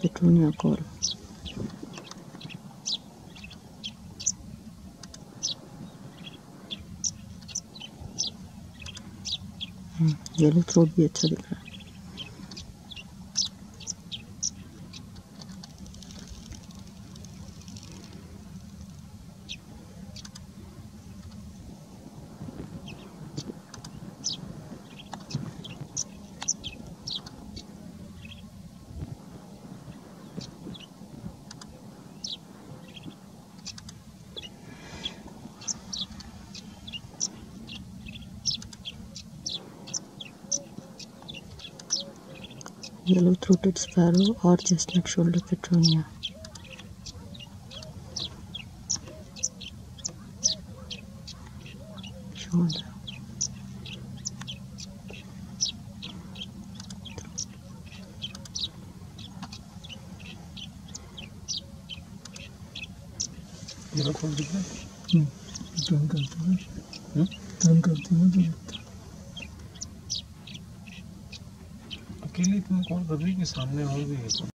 petuniacolo. Yellow throat bir açabilir. yellow-throated sparrow or chestnut-shouldered petronia. Shoulder. ये खोल दिखा हम्म, turn करते हैं हम्म? टर्न करते हैं तो अकेले तुम कौन? कर रही कि सामने और भी है।